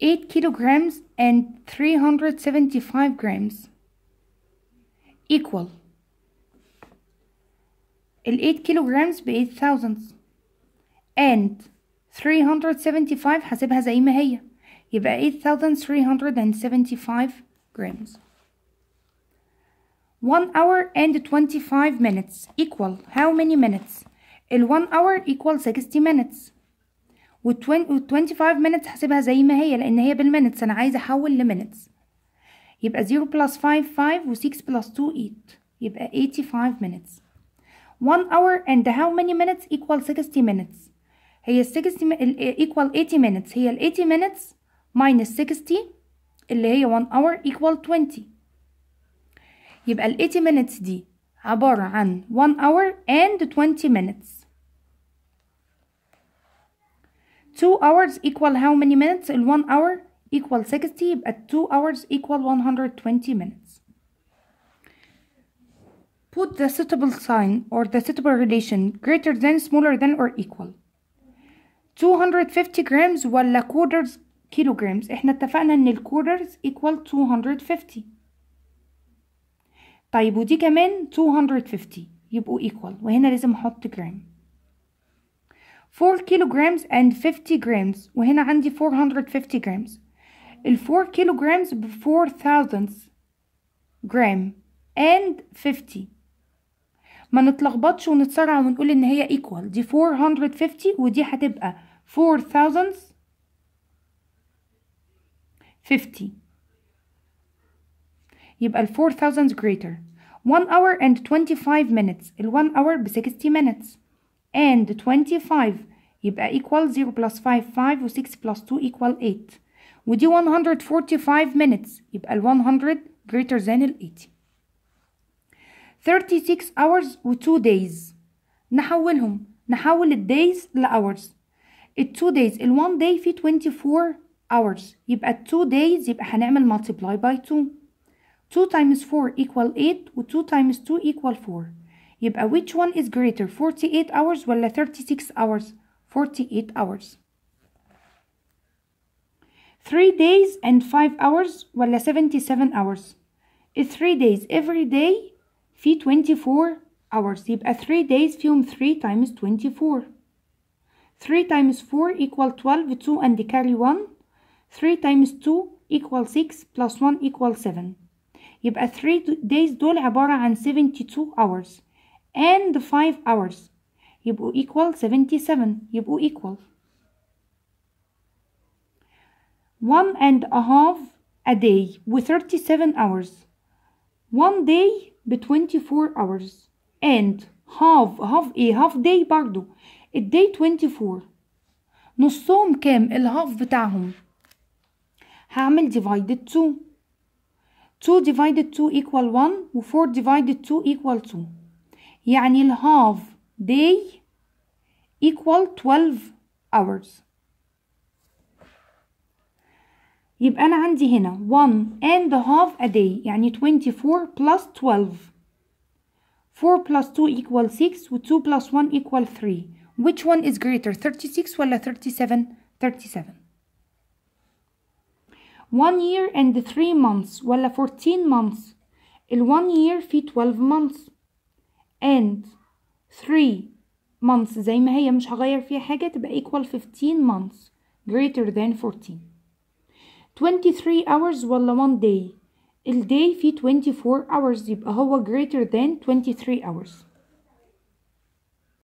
8 kilograms and 375 grams equal ال 8 kilograms ب 8000 and 375 حاسبها زي ما هي يبقى 8375 grams 1 hour and 25 minutes equal how many minutes ال 1 hour equal 60 minutes وال 25 minutes حاسبها زي ما هي لأن هي بالمينتس أنا عايزه احول لمينتس يبقى 0 plus 5 5 و 6 plus 2 8 يبقى 85 minutes 1 hour and how many minutes equal 60 minutes هي ال 60 ال equal 80 minutes هي ال 80 minutes minus 60 اللي هي 1 hour equal 20 يبقى ال 80 minutes دي عبارة عن 1 hour and 20 minutes 2 hours equal how many minutes ال 1 hour equal 60 يبقى 2 hours equal 120 minutes put the suitable sign or the suitable relation greater than smaller than or equal 250 grams ولا quarters kilograms احنا اتفقنا ان ال quarters equal 250 طيب ودي كمان 250 يبقوا equal وهنا لازم احط جرام 4 kilograms and 50 grams وهنا عندي 450 grams ال 4 kilograms ب 4000 جرام and 50 ما نتلخبطش ونتسرع ونقول ان هي equal دي 450 ودي هتبقى 4000 50 يبقى ال 4000 greater 1 hour and 25 minutes ال 1 hour ب 60 minutes and 25 يبقى equal 0 plus 5 5 و 6 plus 2 equal 8 ودي 145 minutes يبقى ال 100 greater than ال 80 36 hours و 2 days نحولهم نحول ال days ل hours ال 2 days ال 1 day فيه 24 hours يبقى ال 2 days يبقى هنعمل multiply by 2 2 times 4 equal 8 و 2 times 2 equal 4 يبقى which one is greater 48 hours ولا 36 hours 48 hours 3 days and 5 hours ولا 77 hours 3 days every day في 24 hours يبقى 3 days فيهم 3 times 24 3 times 4 equal 12 2 and carry 1 3 times 2 equal 6 plus 1 equal 7 يبقى 3 days دول عبارة عن 72 hours and 5 hours يبقوا equal 77 يبقوا equal 1 and a half a day و 37 hours 1 day ب 24 hours and half half ايه half day برضو الداي 24 نصهم كام الهاف بتاعهم هعمل divided 2 2 divided 2 equal 1 و 4 divided 2 equal 2 يعني الهاف day equal 12 hours يبقى أنا عندي هنا 1 and a half a day يعني 24 plus 12 4 plus 2 equal 6 و 2 plus 1 equal 3 which one is greater 36 ولا 37 37 1 year and 3 months ولا 14 months ال 1 year فيه 12 months and 3 months زي ما هي مش هغير فيها حاجة تبقى equal 15 months greater than 14 23 hours ولا 1 day ال day فيه 24 hours يبقى هو greater than 23 hours